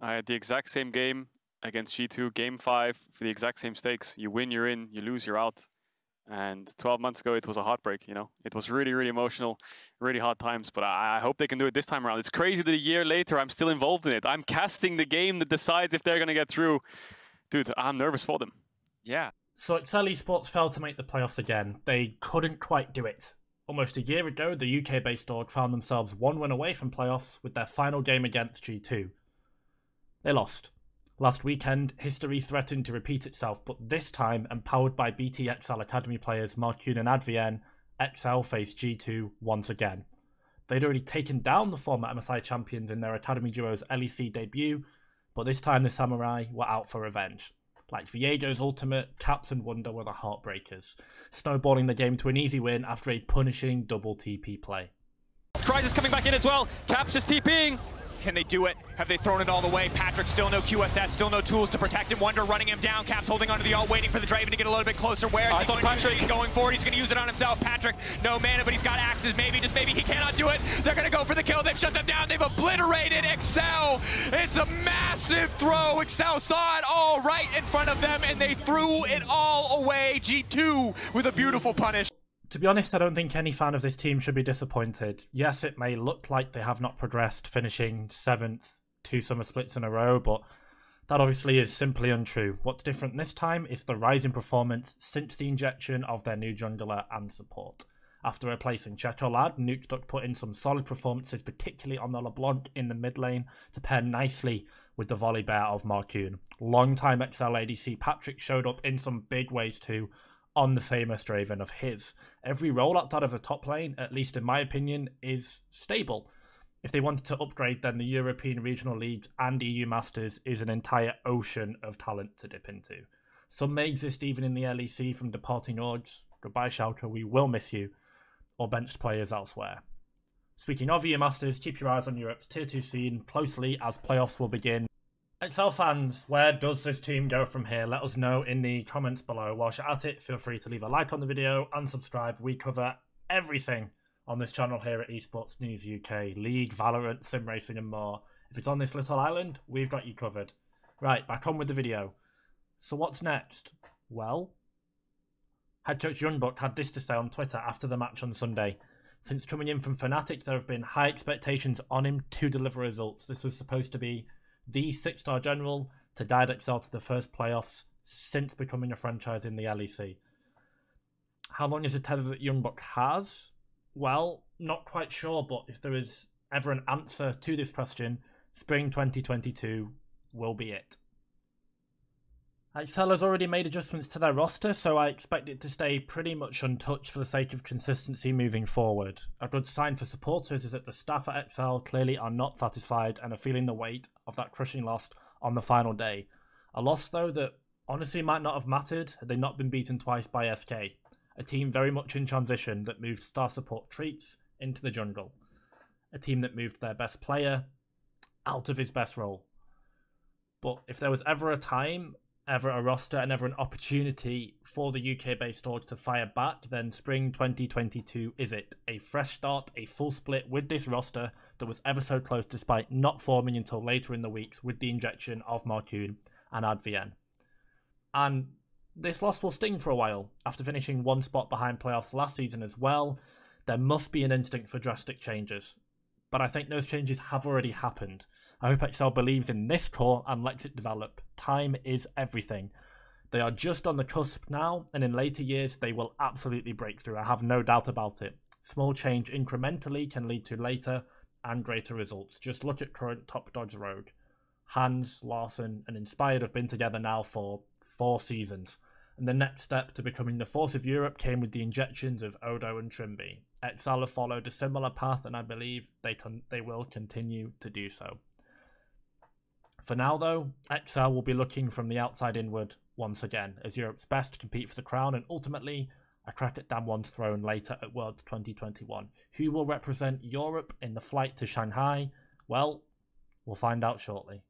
I had the exact same game against G2, game five for the exact same stakes. You win, you're in. You lose, you're out. And 12 months ago, it was a heartbreak. You know, it was really, really emotional, really hard times. But I, I hope they can do it this time around. It's crazy that a year later, I'm still involved in it. I'm casting the game that decides if they're gonna get through. Dude, I'm nervous for them. Yeah. So Excel Esports failed to make the playoffs again. They couldn't quite do it. Almost a year ago, the UK-based org found themselves one win away from playoffs with their final game against G2. They lost. Last weekend, history threatened to repeat itself, but this time, empowered by BTXL Academy players Markoon and Advienne, XL faced G2 once again. They'd already taken down the former MSI champions in their Academy Duo's LEC debut, but this time the Samurai were out for revenge. Like Viego's Ultimate, Caps and Wunder were the Heartbreakers, snowballing the game to an easy win after a punishing double TP play. Crysis coming back in as well. Caps just TPing. Can they do it? Have they thrown it all the way? Patrik still no QSS, still no tools to protect him. Wunder running him down. Caps holding onto the ult, waiting for the Draven to get a little bit closer. Where Eyes he uh, going to use it? Patrik. He's going for it. He's going to use it on himself. Patrik, no mana, but he's got axes. Maybe, just maybe he cannot do it. They're going to go for the kill. They've shut them down. They've obliterated Excel. It's a massive throw. Excel saw it all right in front of them, and they threw it all away. G2 with a beautiful punish. To be honest, I don't think any fan of this team should be disappointed. Yes, it may look like they have not progressed, finishing seventh two summer splits in a row, but that obviously is simply untrue. What's different this time is the rise in performance since the injection of their new jungler and support. After replacing Czekolad, Nukeduck put in some solid performances, particularly on the LeBlanc in the mid lane, to pair nicely with the Volibear of Markoon. Long-time XL ADC Patrik showed up in some big ways too on the famous Draven of his. Every role outside of the top lane, at least in my opinion, is stable. If they wanted to upgrade, then the European Regional Leagues and EU Masters is an entire ocean of talent to dip into. Some may exist even in the LEC from departing orgs. Goodbye, Schalke, we will miss you. Or benched players elsewhere. Speaking of EU Masters, keep your eyes on Europe's Tier 2 scene closely as playoffs will begin. XL fans, where does this team go from here? Let us know in the comments below. Whilst you're at it, feel free to leave a like on the video and subscribe. We cover everything on this channel here at Esports News UK. League, Valorant, Sim Racing and more. If it's on this little island, we've got you covered. Right, back on with the video. So what's next? Well, head coach Youngbuck had this to say on Twitter after the match on Sunday. Since coming in from Fnatic, there have been high expectations on him to deliver results. This was supposed to be the six-star general to guide XL to the first playoffs since becoming a franchise in the LEC. How long is the tether that Youngbuck has? Well, not quite sure, but if there is ever an answer to this question, spring 2022 will be it. Excel has already made adjustments to their roster, so I expect it to stay pretty much untouched for the sake of consistency moving forward. A good sign for supporters is that the staff at XL clearly are not satisfied and are feeling the weight of that crushing loss on the final day. A loss, though, that honestly might not have mattered had they not been beaten twice by SK, a team very much in transition that moved star support Treatz into the jungle. A team that moved their best player out of his best role. But if there was ever a time ever a roster and ever an opportunity for the UK based org to fire back, then spring 2022 is it. A fresh start, a full split with this roster that was ever so close despite not forming until later in the weeks with the injection of Markoon and Advienne. And this loss will sting for a while. After finishing one spot behind playoffs last season as well, there must be an instinct for drastic changes. But I think those changes have already happened. I hope Excel believes in this core and lets it develop. Time is everything. They are just on the cusp now, and in later years, they will absolutely break through. I have no doubt about it. Small change incrementally can lead to later and greater results. Just look at current top Dodge rogue. Hans, Larssen, and Inspired have been together now for four seasons. And the next step to becoming the force of Europe came with the injections of Odo and Trymbi. Have followed a similar path, and I believe they can they will continue to do so. For now, though, XL will be looking from the outside inward once again, as Europe's best compete for the crown and ultimately a crack at Damwon's throne later at Worlds 2021. Who will represent Europe in the flight to Shanghai? Well, we'll find out shortly.